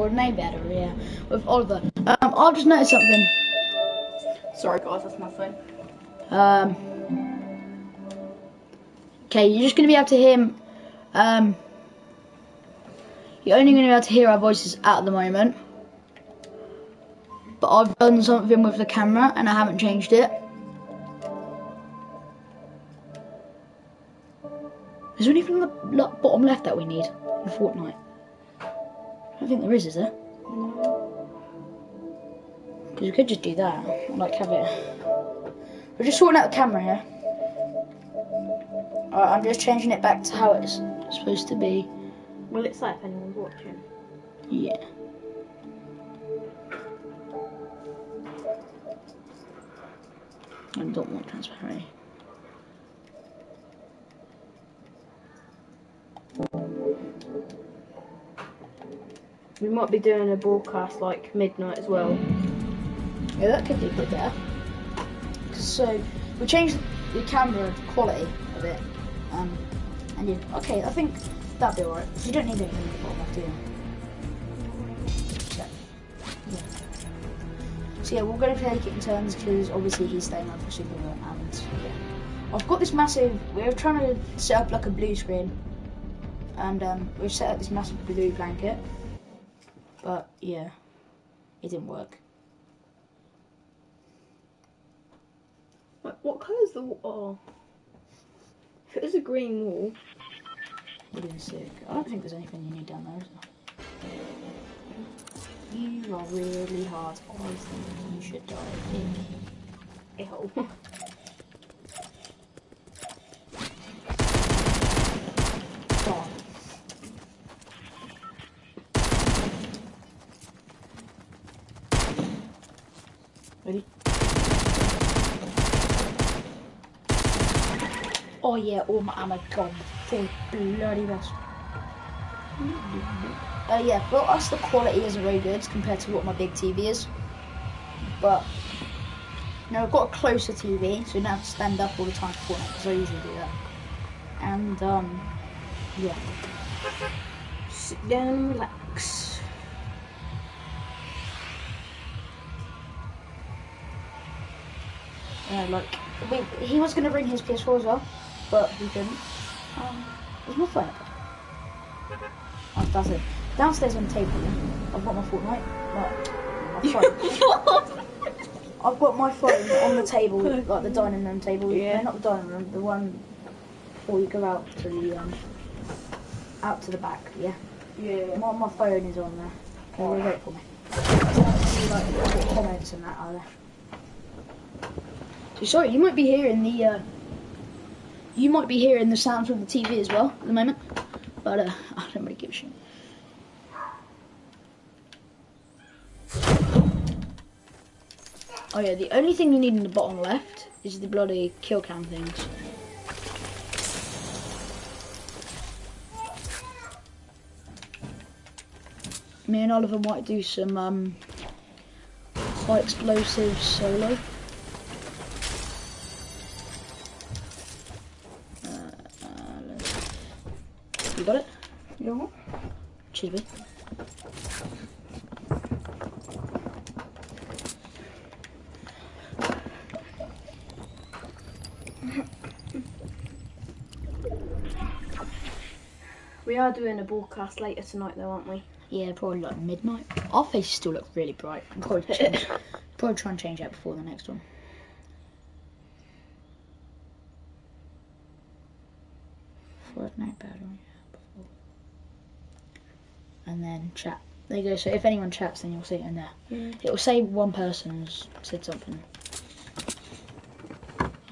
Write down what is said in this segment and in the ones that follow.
Fortnite better, yeah. With Oliver. Um, I'll just noticed something. Sorry guys, that's my phone. Um. Okay, you're just gonna be able to hear. Um. You're only gonna be able to hear our voices at the moment. But I've done something with the camera and I haven't changed it. Is there anything on the bottom left that we need in Fortnite? I don't think there is, is there? Because we could just do that. Like have it. We're just sorting out the camera here. Alright, I'm just changing it back to how it's supposed to be. Will it say if anyone's watching? Yeah. I don't want transparent. We might be doing a broadcast like midnight as well. Yeah, that could be bit better. So we changed the camera quality a bit. Um, and yeah, okay, I think that'd be alright. You don't need anything in the bottom do you? So, yeah. So yeah, we're going to take it in turns because obviously he's staying on for super and yeah. I've got this massive. We're trying to set up like a blue screen, and um, we've set up this massive blue blanket. But yeah, it didn't work. What, what colour's the wall? Oh. If it was a green wall, We're doing sick. I don't think there's anything you need down there, is there? You are really hard. I think you should die. ew. Ready? Oh yeah, all my ammo gone. Full bloody mess. Uh, yeah, for us the quality isn't very good compared to what my big TV is. But, you know, I've got a closer TV, so you don't have to stand up all the time for Fortnite, because I usually do that. And, um, yeah. Sit down and relax. Yeah, like, wait, he was going to bring his PS4 as well, but he couldn't. Um, there's my phone up there. Oh, that's it. Downstairs on the table, I've got my Fortnite. Like, my phone. I've got my phone on the table, like the dining room table. Yeah. No, not the dining room, the one before you go out to the, um, out to the back, yeah. Yeah. My, my phone is on there. okay, you wait for me? See, like, comments and that are there. So sorry, you might be hearing the, uh, you might be hearing the sound from the TV as well at the moment, but uh, I don't really give a shit. Oh yeah, the only thing you need in the bottom left is the bloody kill cam things. Me and Oliver might do some um, high explosive solo. You got it? Yeah. Cheers, mate. We are doing a broadcast later tonight though, aren't we? Yeah, probably like midnight. Our faces still look really bright. Probably, probably try and change that before the next one. Fortnite battle, yeah, before. And chat. There you go. So if anyone chats, then you'll see it in there. Yeah. It will say one person's said something.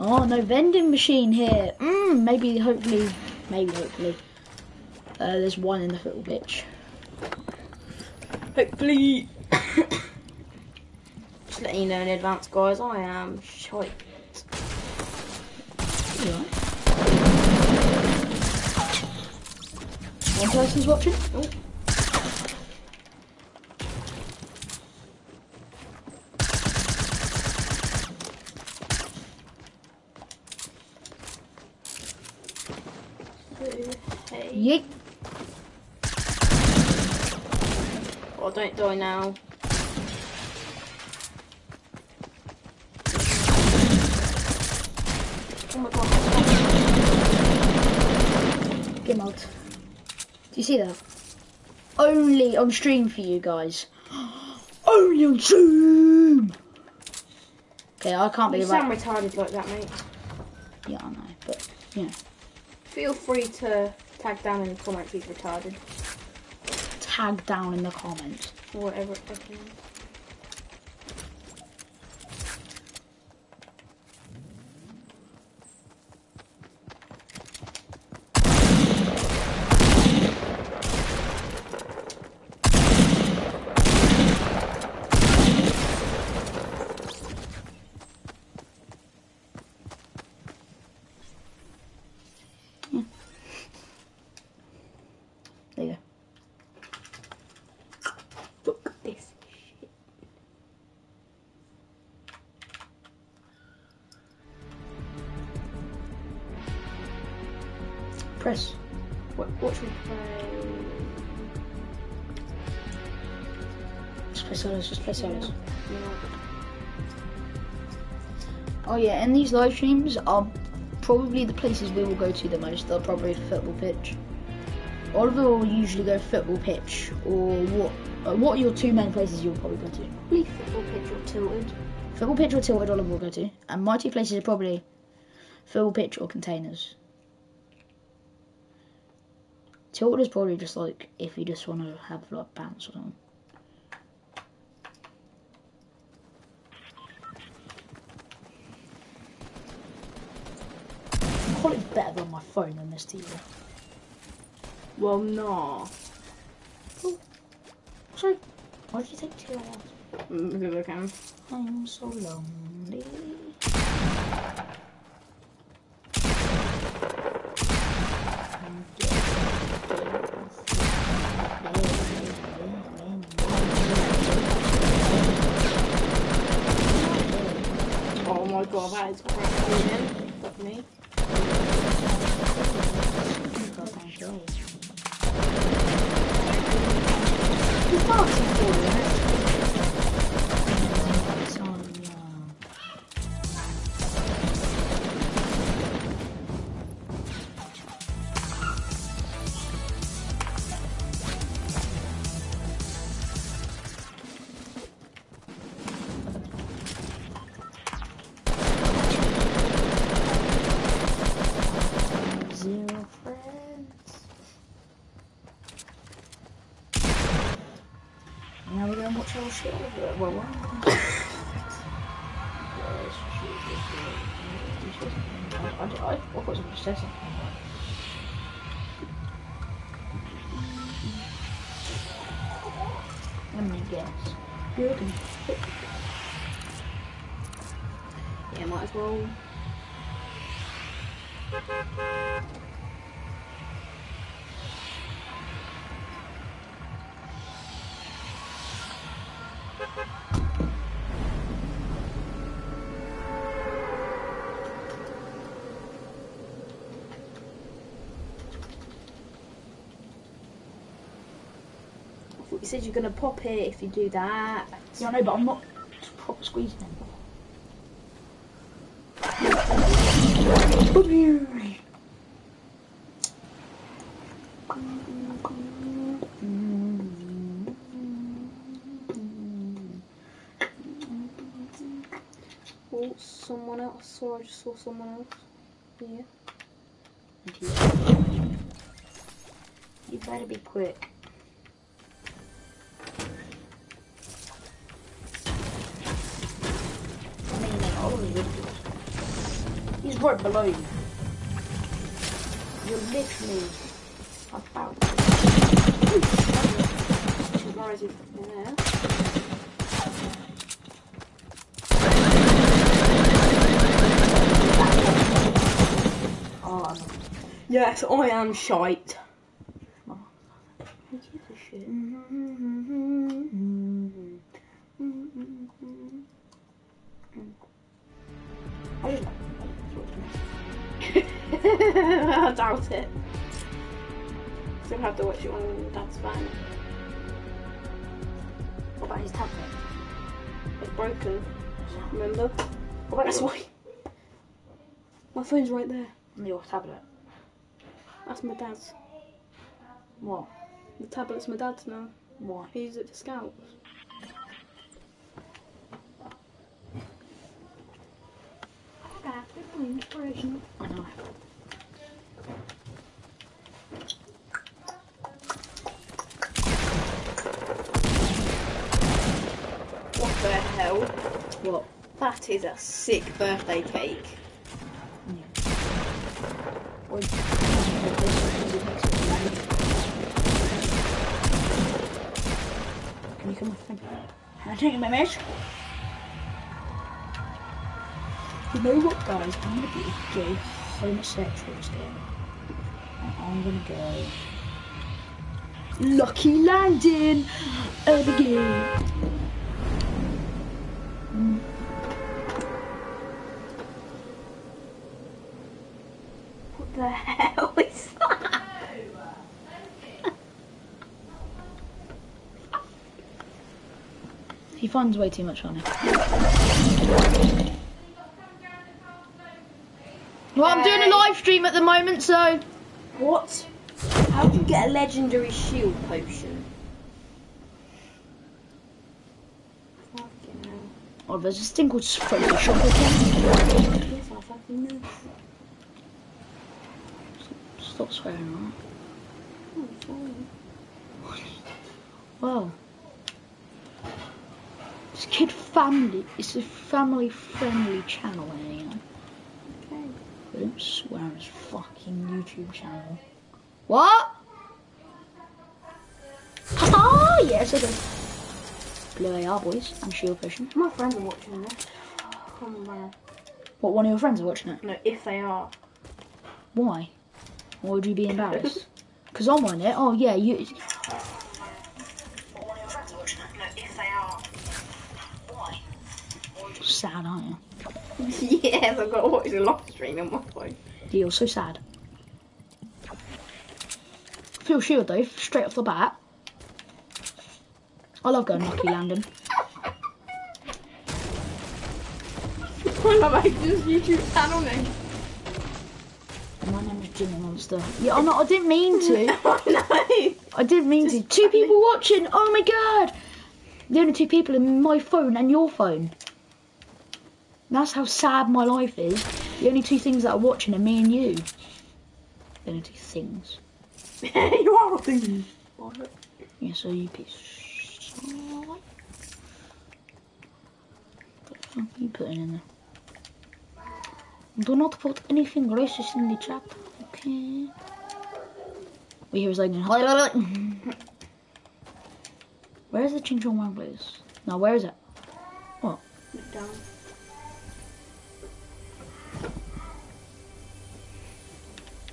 Oh, no vending machine here. Mm, maybe, hopefully, maybe, hopefully. Uh, there's one in the little bitch. Hopefully. Just letting you know in advance, guys, I am shite. One person's watching. Oh. Hey. Yeet. Oh, Oh, don't die now. Oh my god. Game out. Do you see that? Only on stream for you guys. Only on stream. Okay, I can't be You right. sound retarded like that, mate. Yeah, I know, but yeah. Feel free to tag down in the comments he's retarded. Tag down in the comments. Whatever. Press. What, what should we play? Just play solos. Just play solos. Know, Oh yeah, and these live streams are probably the places we will go to the most. They're probably football pitch. Oliver will usually go football pitch, or what? Uh, what are your two main places you'll probably go to? Probably football pitch or tilted. Football pitch or tilted, Oliver will go to, and my two places are probably football pitch or containers. Tilted is probably just like if you just want to have like bounce or something. Quality's better on my phone than this TV. Well, no. Oh, sorry, why did you take two hours? Because I can. I'm so lonely. Oh my god, that is crap. Fuck me. Zero I, thought was just something. Let me guess. Good. Yeah, might as well. You said you're gonna pop it if you do that. Yeah, I know, but I'm not proper squeezing it. Oh, someone else. Saw I just saw someone else. Yeah. You better be quick. Below you. You're literally about She's rising from there. Oh, Yes, I am shite. Oh. Who gives a shit? I just I doubt it. Still have to watch it on Dad's phone. What about his tablet? It's broken. Remember? What about That's why. My phone's right there. your tablet? That's my dad's. What? The tablet's my dad's now. Why? He uses it for scouts. I know. What the hell? What? That is a sick birthday cake. Can you come with? Can I take your image? You know what, guys? I'm gonna be a gay homosexual game. And I'm gonna go. Lucky landing of the game. Mm. What the hell is that? He finds way too much on it. Well, I'm doing a live stream at the moment, so What? How do you get a legendary shield potion? Oh, there's this thing called Photoshop again. Yes, I fucking know. Stop swearing, alright? Oh, sorry. Wow. It's It's a family-friendly channel, anyhow. Okay. I don't swear on his fucking YouTube channel. What? Ah, yes, I do. Blue AR boys and shield fishing. My friends are watching this. What? One of your friends are watching it? No, if they are. Why? Why would you be embarrassed? Because I'm on it. Oh yeah, you. No, if they are. Why? Sad, aren't you? yes, I've got to watch the live stream on my phone. You're so sad. Feel shield though, straight off the bat. I love going lucky landing. I love Aiden's YouTube channel name. My name is Jimmy Monster. Yeah, oh, I'm not. I didn't mean to. I know. I didn't mean to. Two people watching. Oh my god. The only two people in my phone and your phone. That's how sad my life is. The only two things that are watching are me and you. The only two things. you are a thing. Yeah, so you piece. What the fuck are you putting in there? Do not put anything racist in the chat, okay? We hear like, where is the Ching Chong Wang place? No, where is it? Down.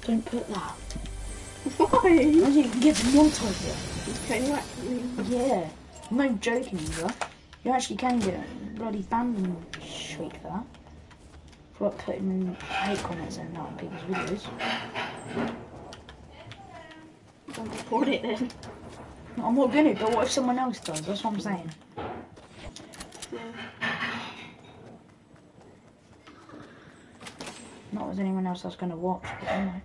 Don't put that. Why? Imagine you can get the knot over. Can you actually? Yeah. I'm not joking either. You actually can get a bloody band streak for that. For putting hate comments and that on people's videos. Don't report it then. No, I'm not gonna, but what if someone else does? That's what I'm saying. Not as anyone else that's gonna watch, but anyway.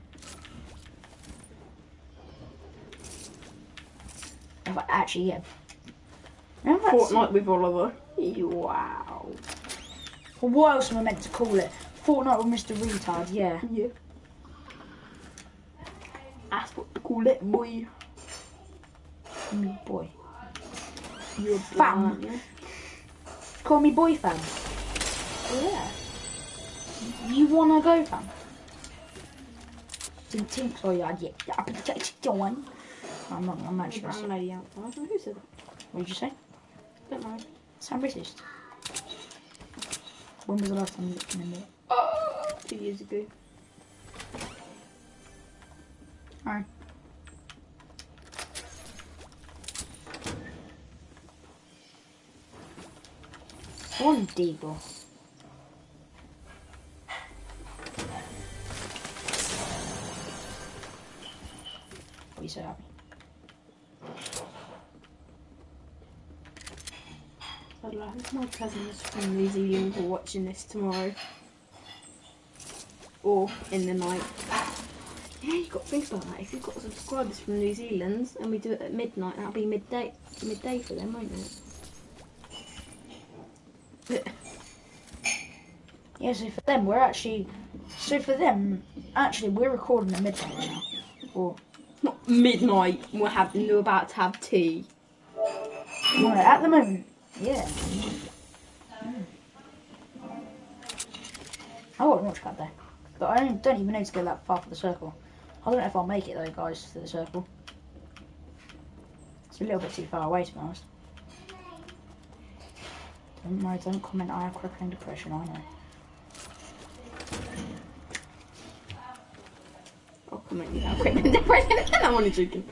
I actually, yeah. Fortnite with Oliver. Wow. Well, what else am I meant to call it? Fortnite with Mr. Retard, yeah. Yeah. That's what they call it, boy. Me boy. You're Fam. blind. Call me boy fam. Oh, yeah. You wanna go fam? Tink tink. Oh yeah, yeah. yeah. I'm going. I'm not. I'm actually. Brown lady outside. Who said that? What did you say? Don't know. Sound racist. When was the last time you looked in the mirror? Oh, two years ago. Alright. One deagle. Are you so happy? I'd like my cousins from New Zealand are watching this tomorrow. Or in the night. Yeah, you've got to think about that. If you've got subscribers from New Zealand and we do it at midnight, that'll be midday midday for them, won't it? Yeah, so for them, we're actually. So for them, actually, we're recording at midnight right now. Or, Not midnight, we're having we're about to have tea. no, at the moment, yeah. I a launch pad there. But I don't, even need to go that far for the circle. I don't know if I'll make it though, guys, to the circle. It's a little bit too far away, to be honest. Don't worry, don't comment. I have crippling depression, I know. I'll comment you have quick depression. I'm only joking.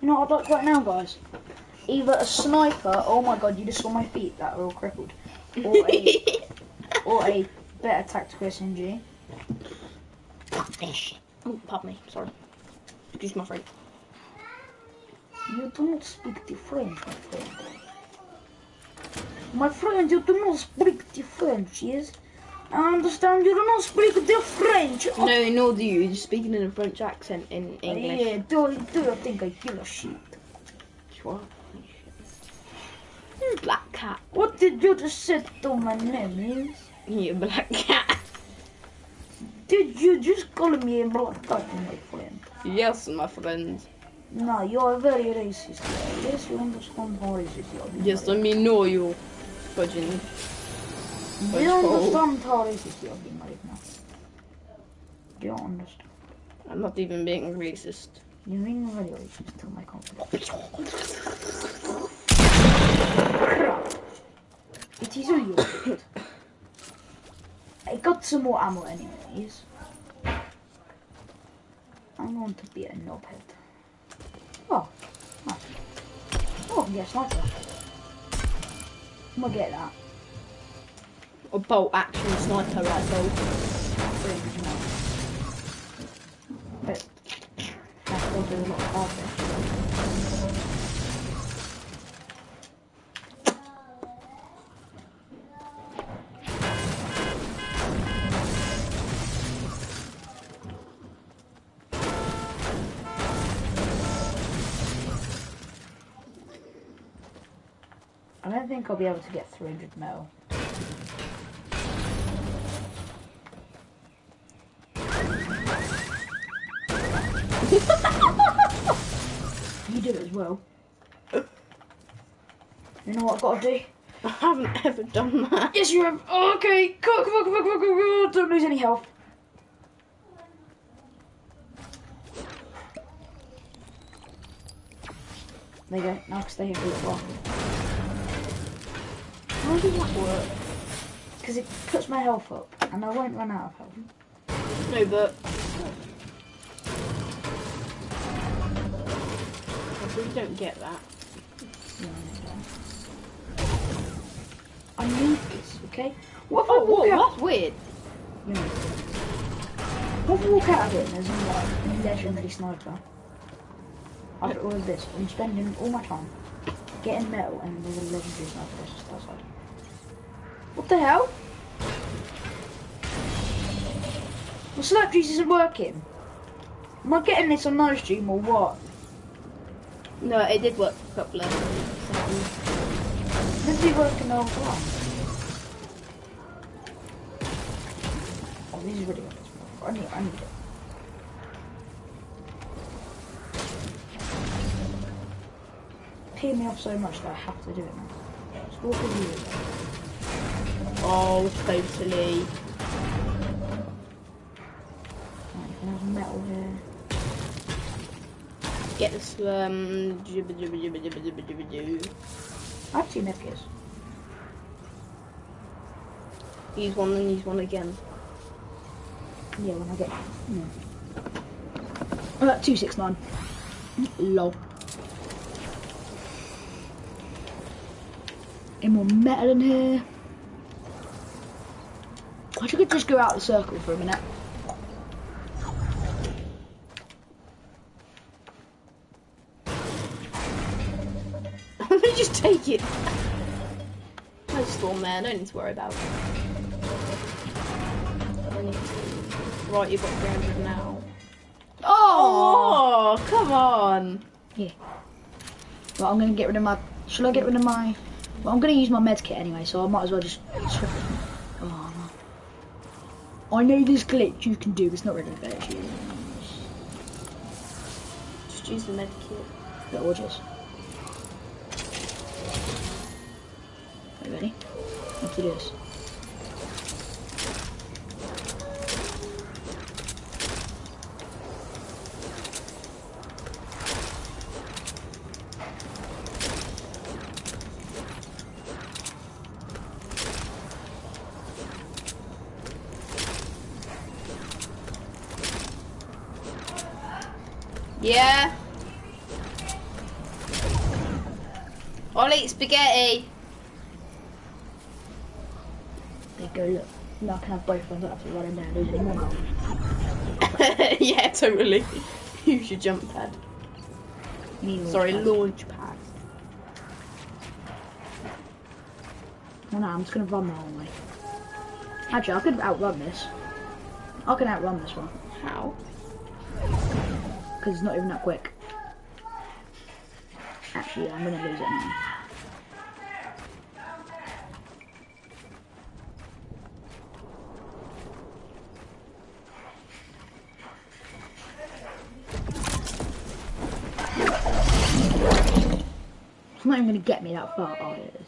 You know what I'd like right now, guys? Either a sniper, oh my god, you just saw my feet that are all crippled. Or a, or a better tactical SMG. Fish. Oh, pardon me. Sorry. Excuse my friend. You do not speak the French, my friend. My friend, you do not speak the French, yes? I understand you do not speak the French. No, nor do you. You're speaking in a French accent in English. Yeah, do, do you think I kill a shit? What? Black cat. What did you just say to my name is? You're black cat. Did you just call me a black cat, my friend? Yes, my friend. No, you are very racist. Yes, you understand how racist you are. Yes, I mean, no, you fudging. Do you understand how racist you are being right now? Do you understand? I'm not even being racist. You're being very racist to my confidence. It is a yogurt. I got some more ammo anyways. I want to be a knobhead. Oh, nice. Oh, yes, nice. I'm gonna get that. A bolt action sniper rifle. I don't think I'll be able to get 300 mil. You do it as well. You know what I've got to do? I haven't ever done that. Yes, you have. Oh, okay, on, come on, come on, come on. Don't lose any health. There you go. Now I can stay here for a little while. How does that work? Because it puts my health up, and I won't run out of health. No, but. I really don't get that. No, I need this, okay? What if I Oh, walk whoa, out? that's weird. You know. What if I walk out of it and there's like a legendary sniper? After all of this, I'm spending all my time getting metal and there's a legendary sniper that's just outside. What the hell? My slap juice isn't working. Am I getting this on no stream or what? No, it did work for a couple of seconds. This be working whole time. Oh, this is really good. I need, I need it. Peed me off so much that I have to do it now. Let's walk with you. Oh, totally. Right, there's metal here get this, um, I have two medkits. Use one and use one again. Yeah, when I get, yeah. Hmm. Uh, 269. Low. Any more metal in here? Why don't could just go out the circle for a minute. Take it. I just spawn there, no need to worry about it. I need to- Right, you've got 300 now. Oh! Oh, come on. Yeah. Well, I'm gonna get rid of my. Shall I get rid of my? Well, I'm gonna use my med kit anyway, so I might as well just. Oh. I know this glitch you can do. It's not really a glitch. Just use the med kit. But we'll just. Are you spaghetti. There you go. Look. Now I can have both. I don't have to run in there and lose any more. yeah, totally. Use your jump pad. Need Sorry, launch launch pad. Well, no, I'm just gonna run the whole way. Actually, I could outrun this. I can outrun this one How? because it's not even that quick. Actually, I'm gonna lose it now. Not even gonna get me that far. Oh, it is.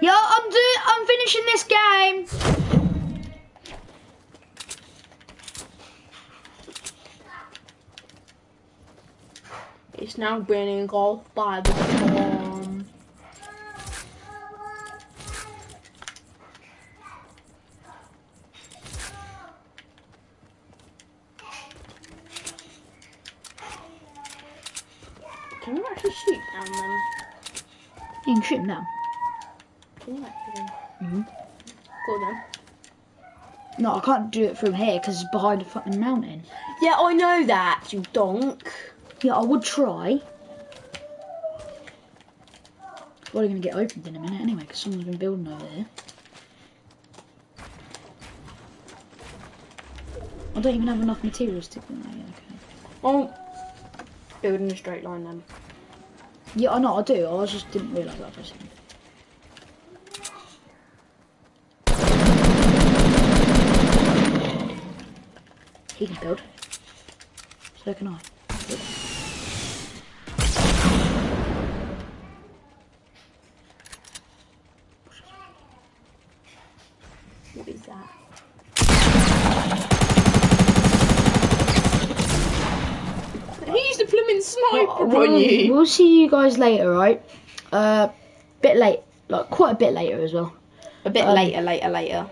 Yo, I'm doing. I'm finishing this game. It's now being engulfed by the. Can you actually shoot down them? You can shoot him now. Can you actually? Mhm. Go then. No, I can't do it from here because it's behind a fucking mountain. Yeah, I know that, you donk. Yeah, I would try. It's probably going to get opened in a minute anyway because someone's been building over there. I don't even have enough materials to. Oh, yeah, okay. Oh, building a straight line then. Yeah, I know, I do. I just didn't realise that for a second. He can build. So can I. What is that? He used a blooming sniper we'll, on you. we'll see you guys later, right? Uh, bit late, like quite a bit later as well. A bit Um, later, later, later.